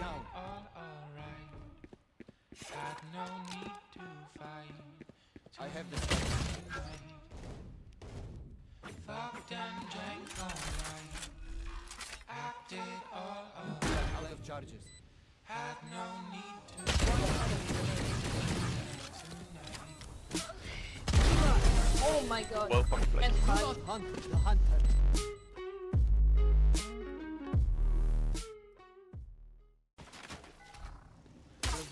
no. on alright. I've no need to fight. I have this. Fucked and drank alright. Acted all alright. Out of charges. Had no need to fight. Oh my god. Well, Hunt, the hunter.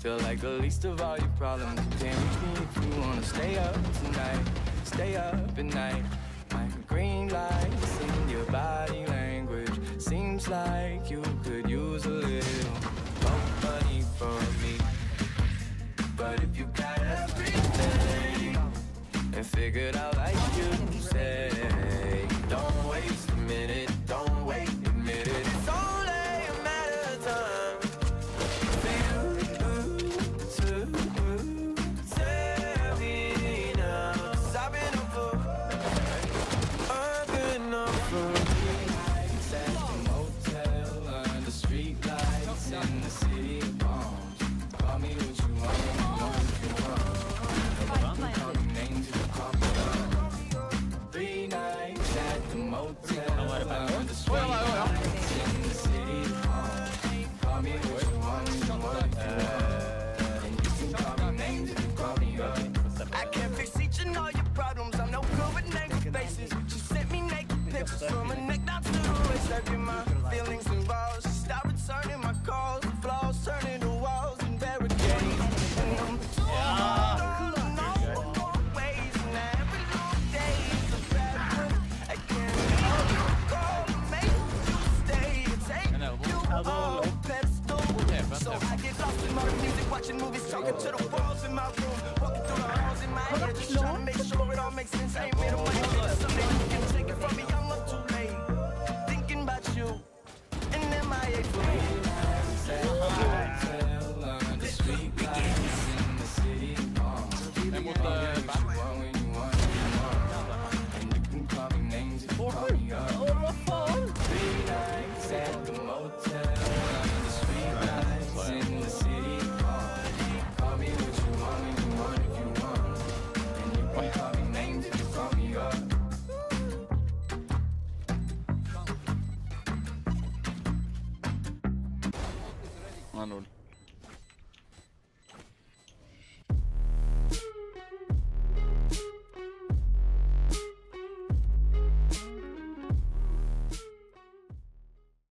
Feel like the least of all your problems. You can't reach me if you wanna stay up tonight. Stay up at night. My green lights in your body language. Seems like you could use a little more money for me. But if you got everything and figured out like you said. three. oh, pedestal. Yeah, so I get lost in my music, watching movies, talking to the walls in my room. Manuel.